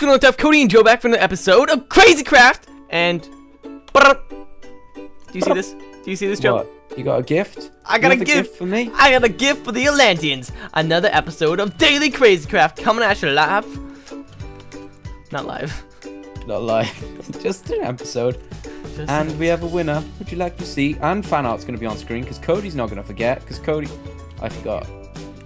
going on, Tough Cody and Joe back from the episode of Crazy Craft, and do you see this? Do you see this, Joe? What? You got a gift? I got a have gift. for me. I got a gift for the Atlanteans. Another episode of Daily Crazy Craft coming at you live. Not live. Not live. Just an episode. Just- And we have a winner. Would you like to see? And fan art's going to be on screen because Cody's not going to forget. Because Cody, I forgot.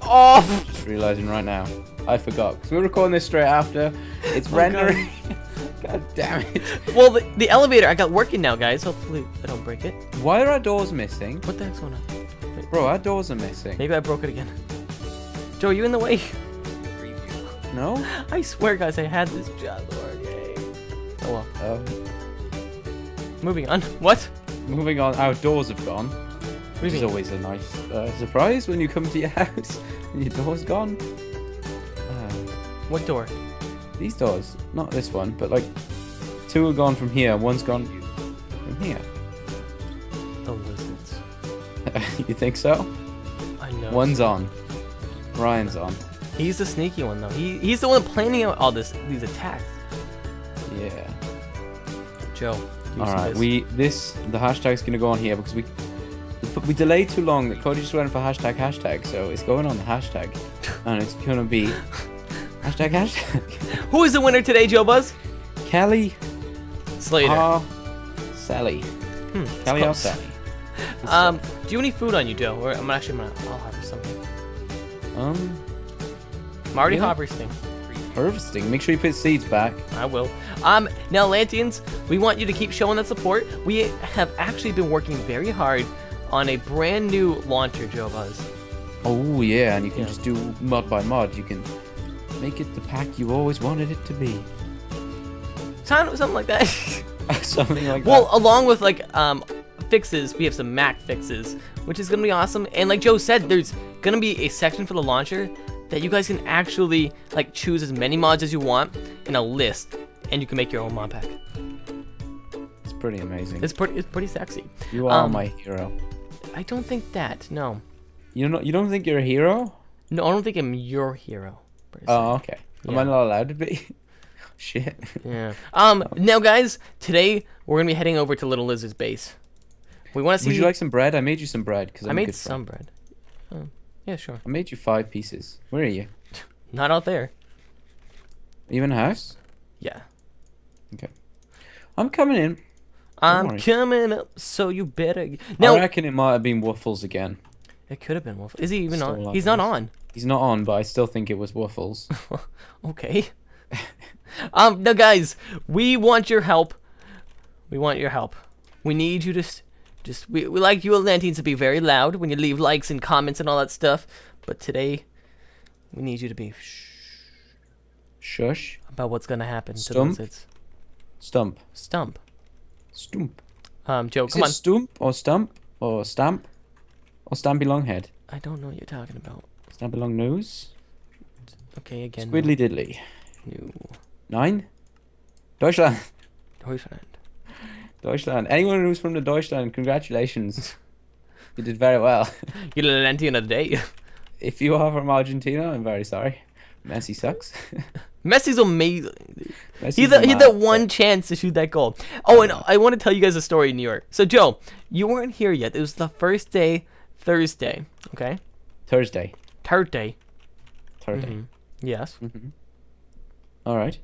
Oh, Just realizing right now, I forgot. Because we're recording this straight after. It's Oh, rendering. God damn it. well, the, the elevator I got working now, guys. Hopefully I don't break it. Why are our doors missing? What the heck's going on? Wait, Bro, our doors are missing. maybe I broke it again. Joe, are you in the way? No? I swear, guys, I had this job working. Oh well. Um, Moving on. What? moving on, our doors have gone. Which is always a nice uh, surprise when you come to your house your door's gone. Uh, What door? these doors, not this one, but like two are gone from here, one's gone from here. The lizards. you think so? I know. One's on. Ryan's on. He's the sneaky one though. He he's the one planning out all this these attacks. Yeah. Joe. All right. this? We this the hashtag's gonna go on here because we we- we delayed too long. Cody just went for hashtag hashtag, so it's going on the hashtag, and it's gonna be hashtag hashtag. Who is the winner today, Joe Buzz? Kelly Slater. R. Sally. Hmm, Kelly R. close. Sally. Um, do you have any food on you, Joe? Or I'm actually gonna I'll harvest something. Um, I'm already harvesting. harvesting. Make sure you put seeds back. I will. Um, now, Atlanteans, we want you to keep showing that support. We have actually been working very hard on a brand new launcher, Joe Buzz. Oh yeah, and you can Yeah. just do mod by mod. You can make it the pack you always wanted it to be. Something like that. Something like well, along with like um fixes, we have some Mac fixes, which is gonna be awesome. And like Joe said, there's gonna be a section for the launcher that you guys can actually like choose as many mods as you want in a list, and you can make your own mod pack. It's pretty amazing. It's pretty, it's pretty sexy. you are um, my hero. I don't think that. No, You don't. You don't think you're a hero? no, I don't think I'm your hero. Oh, okay. Am I not allowed to be? Shit. Yeah. Um. Now, guys, today we're gonna be heading over to Little Liz's base. We want to see. Would you like some bread? I made you some bread because I made some bread. Oh, yeah, sure. I made you five pieces. Where are you? Not out there. Are you in the house? Yeah. Okay. I'm coming in. I'm coming up, so you better. Now, I reckon it might have been Waffles again. it could have been Waffles. Is he even Still on? like He's not on. He's not on, but I still think it was Waffles. Okay. um. Now, guys, we want your help. We want your help. We need you to just. We, we like you Atlanteans to be very loud when you leave likes and comments and all that stuff. But today, we need you to be shh Shush. about what's gonna happen to the Stump? lizards. Stump. Stump. Stump. Um, Joe, Is come it on. Stump or Stump or Stamp or Stampy long head? I don't know what you're talking about. Stampy Long Nose. Okay, again. Squiddly Diddly. New Nine. Deutschland. Deutschland. Deutschland. Anyone who's from the Deutschland, congratulations. you did very well. Atlantean of the day. If you are from Argentina, I'm very sorry. Messi sucks. Messi's amazing. Messi's He had, he had that one chance to shoot that goal. Oh, and I want to tell you guys a story in New York. So, Joe, you weren't here yet. It was the first day, Thursday. Okay? Thursday. Thursday. Thursday. Mhm. Yes. Mhm. All right.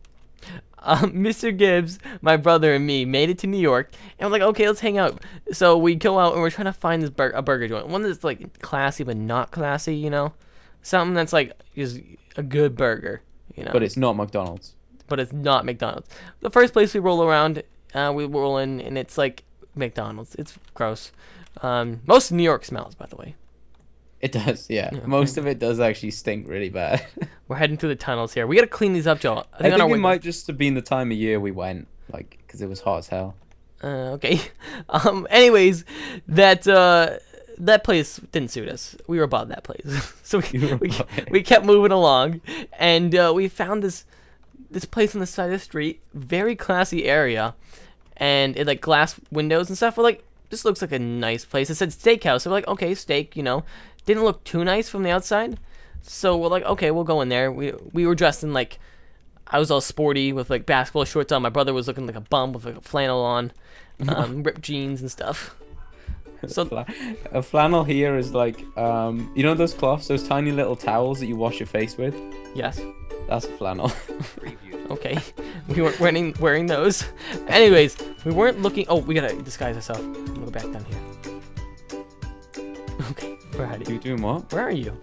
Um, Mr. Gibbs, my brother, and me made it to New York, and we're like, okay, let's hang out. So we go out and we're trying to find this bur- a burger joint, one that's like classy but not classy, you know, something that's like is a good burger, you know. But it's not McDonald's. but it's not McDonald's. The first place we roll around, uh, we roll in, and it's like McDonald's. It's gross. Um, most of New York smells, by the way. It does, yeah. Yeah, Most of it does actually stink really bad. We're heading through the tunnels here. We gotta clean these up, Joe. I think on our it might just have been the time of year we went, like, because it was hot as hell. Uh, okay. Um. Anyways, that uh, that place didn't suit us. We were above that place, so we we, we kept moving along, and uh, we found this this place on the side of the street, very classy area, and it like glass windows and stuff. We're like, this looks like a nice place. It said steakhouse. So we're like, okay, steak. You know, didn't look too nice from the outside. So we're like, okay, we'll go in there. We we were dressed in like I was all sporty with like basketball shorts on. My brother was looking like a bum with like a flannel on, um, ripped jeans and stuff. So a flannel here is like um you know those cloths those tiny little towels that you wash your face with yes, that's a flannel okay, we weren't wearing wearing those. Anyways, we weren't looking. Oh, we gotta disguise ourselves. I'm gonna go back down here. Okay, where are you? you doing what Where are you?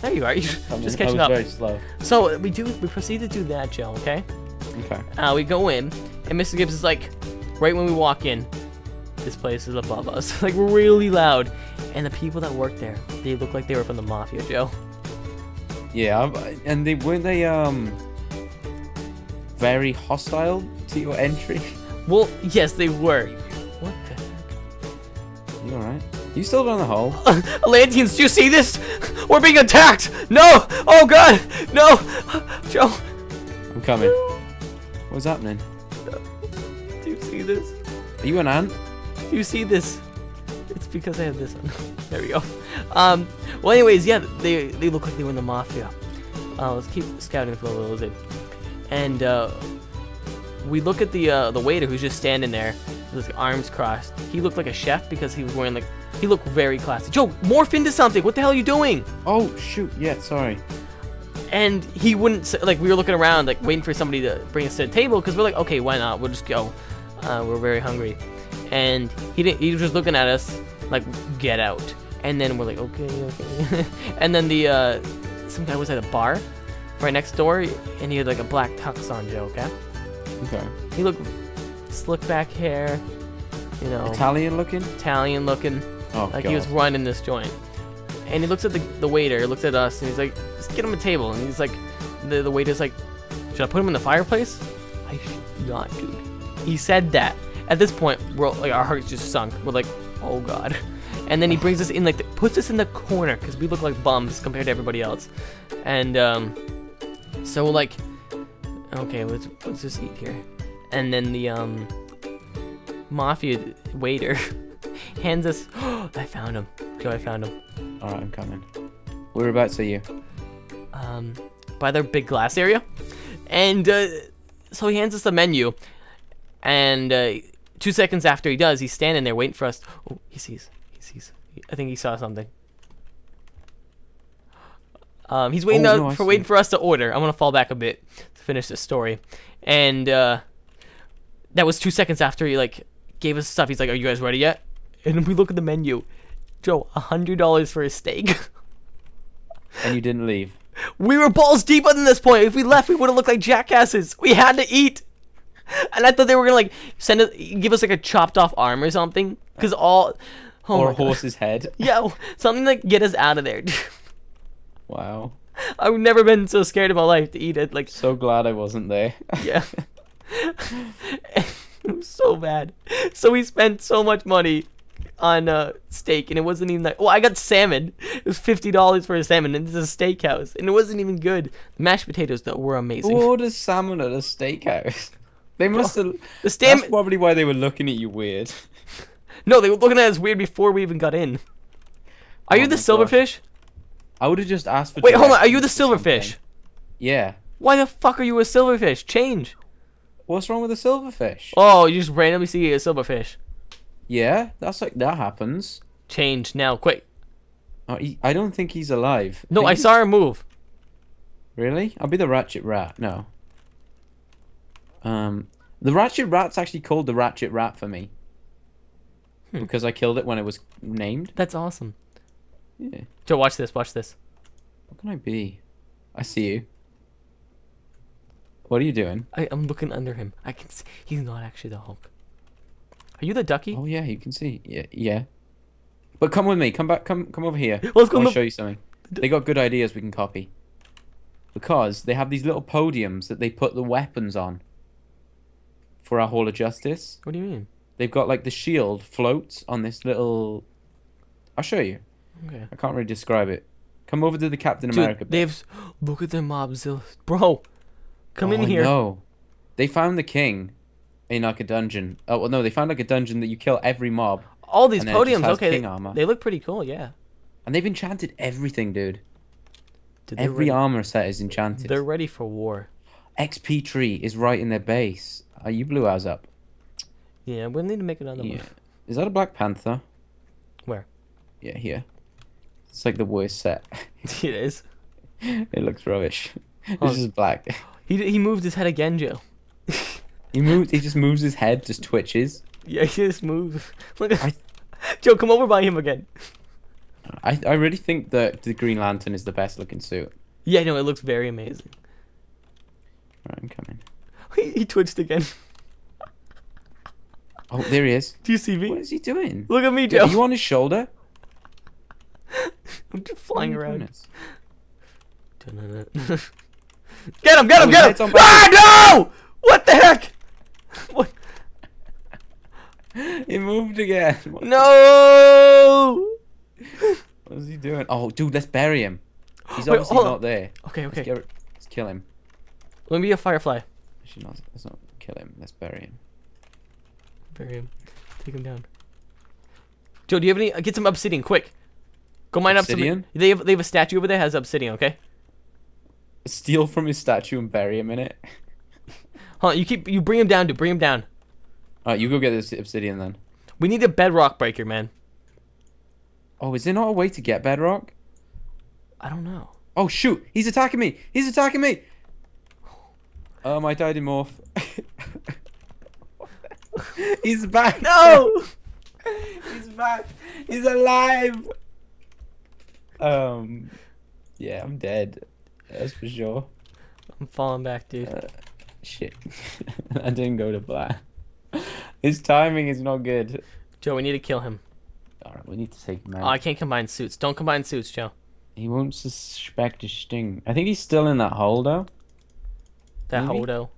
There you are. You just I catching was up. very slow So we do. We proceed to do that, Joe. Okay. okay Uh, we go in, and Mr. Gibbs is like, right when we walk in, this place is above us. like, really loud. And the people that work there, they look like they were from the mafia, Joe. yeah and they weren't they um very hostile to your entry Well, yes, they were. What the heck? you all right you still down the hole Atlanteans, do you see this? We're being attacked! No! Oh god! No! Joe, i'm coming what's happening do you see this? are you an ant Do you see this? It's because I have this on. there we go. Um, well, anyways, yeah, they they look like they were in the mafia. Uh, let's keep scouting for a little bit. And uh, we look at the uh, the waiter who's just standing there with his arms crossed. He looked like a chef because he was wearing like he looked very classy. Joe, morph into something. What the hell are you doing? oh shoot yeah sorry And he wouldn't s- like we were looking around like waiting for somebody to bring us to the table because we're like okay why not we'll just go. Uh, we're very hungry, and he didn't. He was just looking at us like get out. And then we're like okay okay. and then the uh, some guy was at a bar right next door, and he had like a black tux on. Joe, okay. okay He looked slick back hair, you know, italian looking Italian looking, oh like God. he was running this joint. And he looks at the, the waiter, looks at us, and he's like, "Let's get him a table." And he's like, the, the waiter's like, "Should I put him in the fireplace?" I should not, dude. He said that. At this point, we're like our hearts just sunk. We're like, "Oh God." And then he brings us in, like, the, puts us in the corner because we look like bums compared to everybody else. And um, so we're like, okay, let's let's just eat here. And then the um, mafia waiter hands us. I found him. Joe, I found him. all right i'm coming whereabouts are about to you Um, by their big glass area, and uh, so he hands us the menu, and uh, two seconds after he does, he's standing there waiting for us. Oh, he sees. He sees. I think he saw something. Um, he's waiting Oh, no, for waiting for us to order. I'm gonna fall back a bit to finish this story, and uh, that was two seconds after he like gave us stuff. He's like, "Are you guys ready yet?" And we look at the menu. Joe, a hundred dollars for a steak. and you didn't leave We were balls deep in this point. If we left, we would have looked like jackasses. We had to eat. And I thought they were gonna like send us, give us like a chopped off arm or something. Cause all, oh or my a God. horse's head yeah, something like get us out of there. wow I've never been so scared in my life to eat it. Like, so glad i wasn't there yeah, it was so bad. So we spent so much money on uh, steak, and it wasn't even that. Well, I got salmon. It was fifty dollars for a salmon, and it's a steakhouse, and it wasn't even good. The mashed potatoes though were amazing. Who orders salmon at a steakhouse? They must have. The That's probably why they were looking at you weird. No, they were looking at us weird before we even got in. Are Oh you the my gosh. silverfish? I would have just asked for. Wait, hold on. Are you the silverfish? Yeah. Why the fuck are you a silverfish? Change. What's wrong with a silverfish? Oh, you just randomly see a silverfish. Yeah, that's like that happens. Change now, quick. Oh, he, I don't think he's alive. No, Think I saw her move. Really? I'll be the ratchet rat. No. Um, the ratchet rat's actually called the ratchet rat for me. Hmm. Because I killed it when it was named. That's awesome. Yeah. Joe, watch this. Watch this. What can I be? I see you. What are you doing? I, I'm looking under him. I can see. He's not actually the Hulk. Are you the ducky? Oh yeah, you can see. Yeah, yeah. But come with me. Come back. Come, come over here. Let's go. to show you something. They got good ideas we can copy. Because they have these little podiums that they put the weapons on. For our Hall of Justice. What do you mean? They've got like the shield floats on this little. I'll show you. Okay. I can't really describe it. Come over to the Captain Dude, America. bit. they have. Look at their mobzilla. Bro, come in Oh, here. No, they found the king in like a dungeon. Oh well, no, they found like a dungeon that you kill every mob, All these And then it just podiums. Okay, they, they look pretty cool. Yeah. and they've enchanted everything, dude. Dude, Every ready, armor set is enchanted. They're ready for war. XP tree is right in their base. Uh, you blew ours up. Yeah, we'll need to make another Yeah. one. Is that a Black Panther? Where? Yeah, here. It's like the worst set. it is. it looks rubbish. Oh. This is black. He he moved his head again, Joe. He moves. He just moves his head, just twitches. Yeah, he just moves. Look I- Joe, come over by him again. I I really think that the Green Lantern is the best looking suit. Yeah, no, it looks very amazing. Right, I'm coming. He, he twitched again. Oh, there he is. Do you see me? What is he doing? Look at me, Joe. Are you on his shoulder? I'm just flying around. get him! Get him! Oh, Get him! Ah no! What the heck? What? He moved again. What, No! what is he doing? Oh, dude, let's bury him. He's Wait, obviously not there. Okay, Let's, okay. get, let's kill him. Let me be a firefly. Actually, not. Let's not kill him. Let's bury him. Bury him. Take him down. Joe, do you have any? Uh, get some obsidian, quick. Go mine up Obsidian? some. They have they have a statue over there that has obsidian. Okay. Steal from his statue and bury him in it. On, you keep you bring him down, dude. Bring him down. Alright, you go get this obsidian then. We need a bedrock breaker, man. Oh, is there not a way to get bedrock? I don't know. Oh shoot! He's attacking me! He's attacking me! Oh, my died in morph. He's back! No! He's back! He's alive! Um, yeah, I'm dead. That's for sure. I'm falling back, dude. Uh, shit. I didn't go to black. His timing is not good. Joe, we need to kill him. Alright, we need to take him Oh. I can't combine suits. Don't combine suits, Joe. He won't suspect a sting. I think he's still in that hole though. That Maybe? Hodo.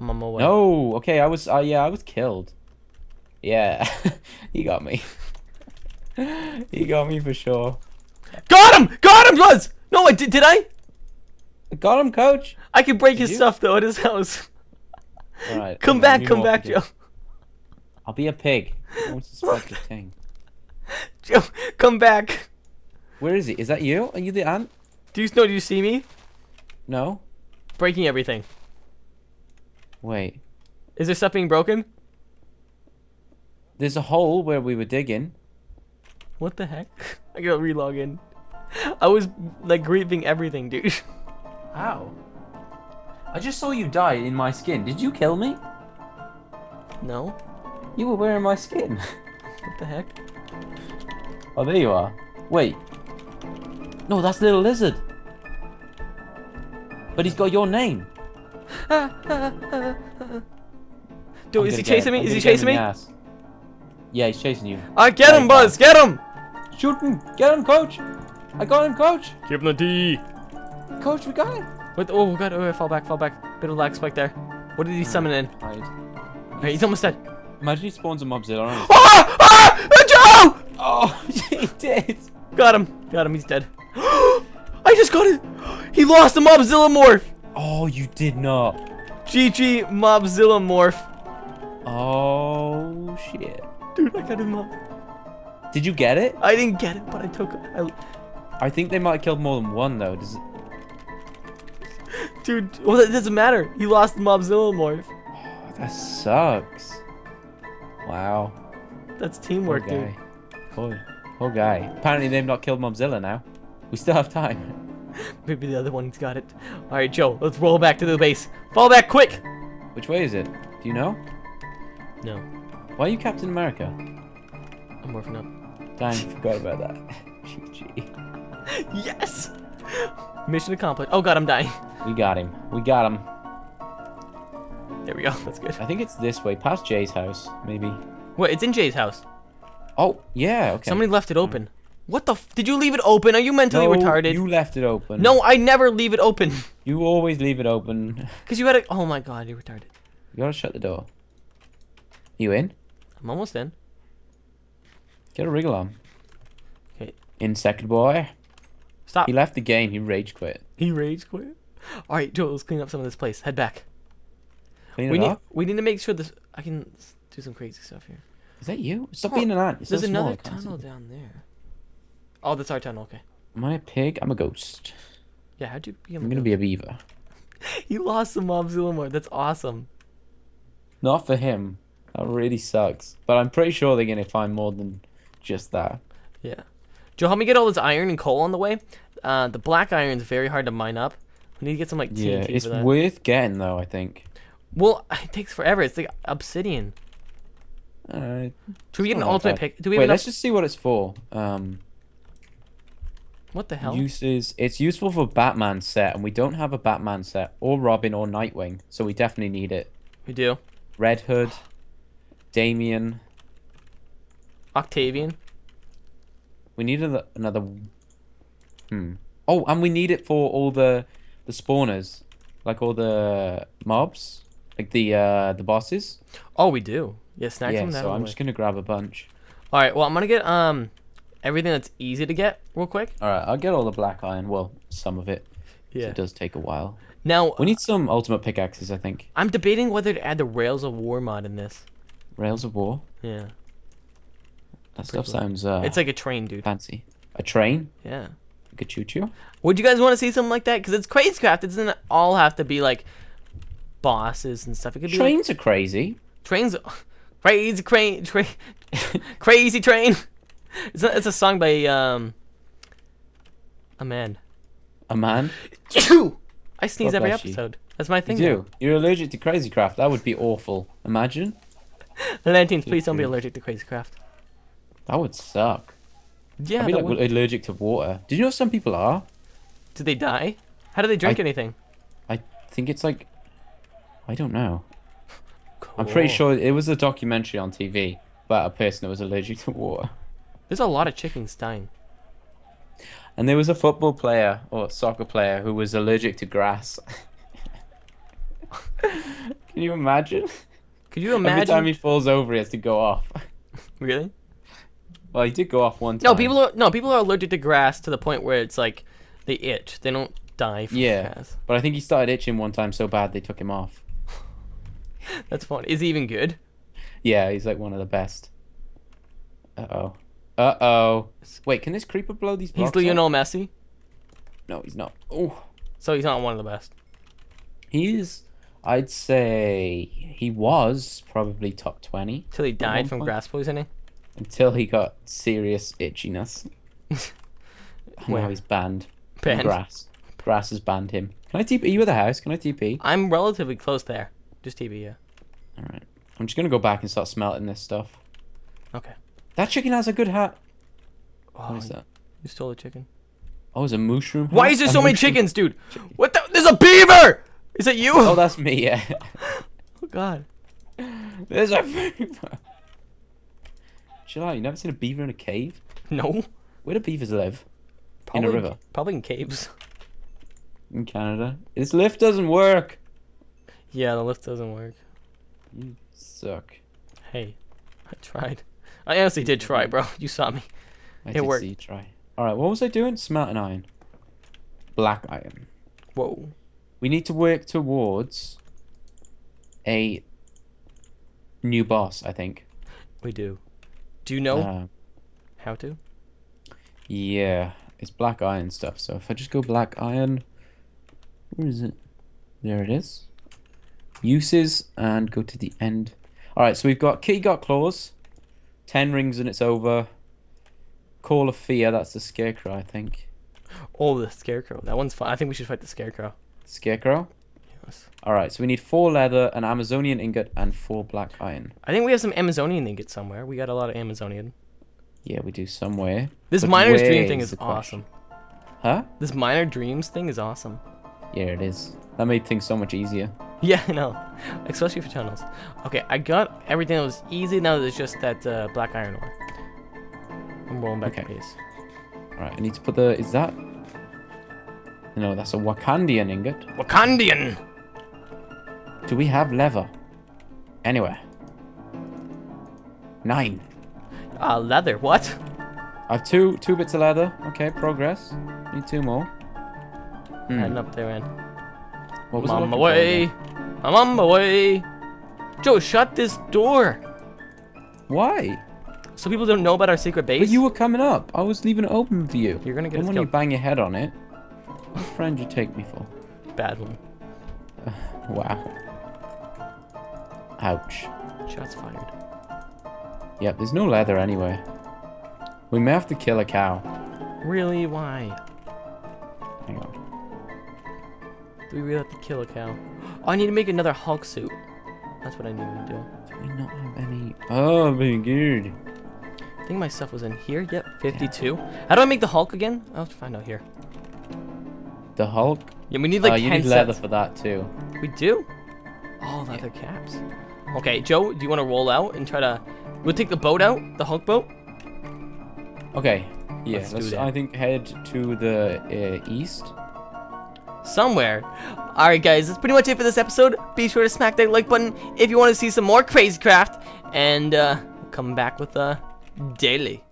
I'm on my way. No, okay, I was. Uh, yeah, I was killed. Yeah, he got me. he got me for sure. Got him! Got him, Buzz! No, I did. Did I? Got him, coach. I can break Did his you? stuff though at his house. All right, Come back, come back, Joe. I'll be a pig. I won't suspect a thing. Joe, come back. Where is he? Is that you? Are you the ant? Do you know? Do you see me? No. Breaking everything. Wait. Is there stuff being broken? There's a hole where we were digging. What the heck? I gotta relog in. I was like griefing everything, dude. How? I just saw you die in my skin. Did you kill me? No. You were wearing my skin. What the heck? Oh, there you are. Wait. No, that's Little Lizard. But he's got your name. Dude, is he chasing me? Is he gonna get him chasing me? ass. Yeah, he's chasing you. I get him, Buzz. Get him. Shoot him! Get him, coach! I got him, coach! Give him the D. Coach, we got him! What? Oh god! Oh, fall back, fall back. Bit of lag spike there. What did he summon in? Right. Alright, he's almost dead. Imagine he spawns a Mobzilla on him. Ah! Ah! Joe! Oh, he did! Got him. Got him. He's dead. I just got it. He lost the Mobzilla morph. Oh, you did not. GG Mobzilla morph. Oh, shit. Dude, I got him up. Did you get it? I didn't get it, but I took it. I, I think they might have killed more than one, though. Does it... dude, well, it doesn't matter. He lost the Mobzilla morph. oh, that sucks. Wow. That's Poor teamwork, dude. guy. Poor, poor guy. Apparently they've not killed Mobzilla now. We still have time. Maybe the other one's got it. All right, Joe, let's roll back to the base. Fall back quick. Which way is it? Do you know? No, Why are you Captain America? I'm morphing up. Dang, forgot about that. GG. Yes. Mission accomplished. Oh god, I'm dying. We got him. We got him. There we go. That's good. I think it's this way, past Jay's house, maybe. Wait, it's in Jay's house. Oh, yeah, okay. Somebody left it open. What the? F- Did you leave it open? Are you mentally no, retarded? you left it open. No, I never leave it open. You always leave it open. Cause you had a. Oh my god, you're retarded. You gotta shut the door. You in? I'm almost in. Get a wriggle on. Okay. Insect boy. Stop. He left the game, he rage quit. He rage quit. All right, Joe, let's clean up some of this place. Head back. Clean we it need. up. We need to make sure this. I can do some crazy stuff here. Is that you? Stop Oh, being an ant. You're There's so another tunnel down there. Oh, that's our tunnel. Okay. Am I a pig? I'm a ghost. Yeah, how'd you become? I'm gonna be a beaver. you lost some Mobzilla morph. That's awesome. Not for him. That really sucks. But I'm pretty sure they're gonna find more than just that. Yeah. Joe, help me get all this iron and coal on the way. Uh, the black iron's very hard to mine up. We need to get some like TNT Yeah, it's worth getting though. I think. well, it takes forever. It's like obsidian. Uh, Should we get an ultimate pick? Do we wait, let's just see what it's for. Um, What the hell? uses. It's useful for Batman set, and we don't have a Batman set or Robin or Nightwing, so we definitely need it. We do. Red Hood, Damien. Octavian. We need another. another hmm. Oh, and we need it for all the the spawners, like all the mobs, like the uh the bosses. Oh, we do. Yeah, snack yeah, so I'm away. just gonna grab a bunch. All right. Well, I'm gonna get um everything that's easy to get real quick. All right, I'll get all the black iron. Well, some of it. Yeah. It does take a while. Now We need some ultimate pickaxes, I think. I'm debating whether to add the Rails of War mod in this. Rails of War. Yeah. That stuff cool. sounds uh, It's like a train, dude. fancy. A train? Yeah. Like a choo choo? Would you guys want to see something like that? Because it's Crazy Craft. It doesn't all have to be like bosses and stuff. It could be like, Trains are crazy. trains. Crazy crane, tra- crazy train. It's a, it's a song by um a man. A man. I sneeze God every bless you. episode. That's my You thing. do. You're allergic to crazy craft. That would be awful. Imagine. The 19th, please don't be allergic to crazy craft. That would suck. Yeah, I'd be that like would- allergic to water. Did you know some people are? do they die? How do they drink I- anything? I think it's like. I don't know. I'm pretty Cool. sure it was a documentary on TV about a person that was allergic to water. There's a lot of chickens dying. And there was a football player or soccer player who was allergic to grass. Can you imagine? Could you imagine? Every time he falls over, he has to go off. Really? Well, he did go off one time. No, people are no people are allergic to grass to the point where it's like they itch. They don't die from Yeah. grass. But I think he started itching one time so bad they took him off. That's funny. Is he even good? Yeah, he's like one of the best. Uh oh. Uh oh. Wait, can this creeper blow these He's blocks? up? Lionel Messi, No, he's not. Oh, so he's not one of the best. he is. I'd say he was probably top twenty Till he died from point. grass poisoning. until he got serious itchiness. Now he's banned. Banned. Grass. Grass has banned him. Can I TP? Are you at the house? Can I TP? I'm relatively close there. Just TP, yeah. All right. I'm just gonna go back and start smelting this stuff. Okay. That chicken has a good hat. Oh, What is that? You stole a chicken. Oh, it's a mushroom. Why is there A so many chickens, dude? What the? There's a beaver. Is that you? Oh, that's me. Yeah. Oh God. There's a beaver. Chill out. You never seen a beaver in a cave? No. Where do beavers live? Probably, in a river. Probably in caves. In Canada. This lift doesn't work. Yeah, the lift doesn't work. You suck. Hey, I tried. I honestly did try, bro. You saw me. I It did worked. see you try. All right. What was I doing? Smelting iron. Black iron. Whoa. We need to work towards a new boss. I think. We do. Do you know Uh, how to? yeah. It's black iron stuff. So if I just go black iron, where is it? There it is. Uses and go to the end. All right. So we've got Kitty got claws. Ten rings and it's over. Call of fear. That's the scarecrow. I think. Oh, the scarecrow. That one's fun. I think we should fight the scarecrow. Scarecrow. Yes. All right. So we need four leather, an Amazonian ingot, and four black iron. I think we have some Amazonian ingot somewhere. We got a lot of Amazonian. Yeah, we do somewhere. This But miner's dream thing is is awesome. Huh? This miner dreams thing is awesome. Yeah, it is. That made things so much easier. Yeah, I know. Especially for tunnels. Okay, I got everything that was easy. Now there's just that uh, black iron ore. I'm rolling back Okay. to base. All right, I need to put the. Is that? No, that's a Wakandian ingot. Wakandian! Do we have leather? Anywhere. Nine. Uh, leather. What? I have two two bits of leather. Okay, progress. Need two more. Hmm, Heading up there, man. What I'm on my way. I'm on my way. Joe, shut this door Why? so people don't know about our secret base. But you were coming up. I was leaving it open for you. You're gonna get And when you bang your head on it, what friend you take me for? Bad one. wow. Ouch. Shots fired. Yep, there's no leather anyway. We may have to kill a cow. Really? Why? We really have to kill a cow? Oh, I need to make another Hulk suit. That's what I need to do. Do we not have any? Oh, very good. I think my stuff was in here. Yep, 52. How do I make the Hulk again? I'll have to find out here. The Hulk. Yeah, we need like oh, you 10 need leather for that too. We do? Oh, leather caps. Okay, Joe, do you want to roll out and try to... We'll take the boat out, the Hulk boat. Okay. Yeah. Let's Let's. I think head to the uh, east. Somewhere. Alright guys, that's pretty much it for this episode. Be sure to smack that like button if you want to see some more crazy craft. And uh, come back with uh, daily.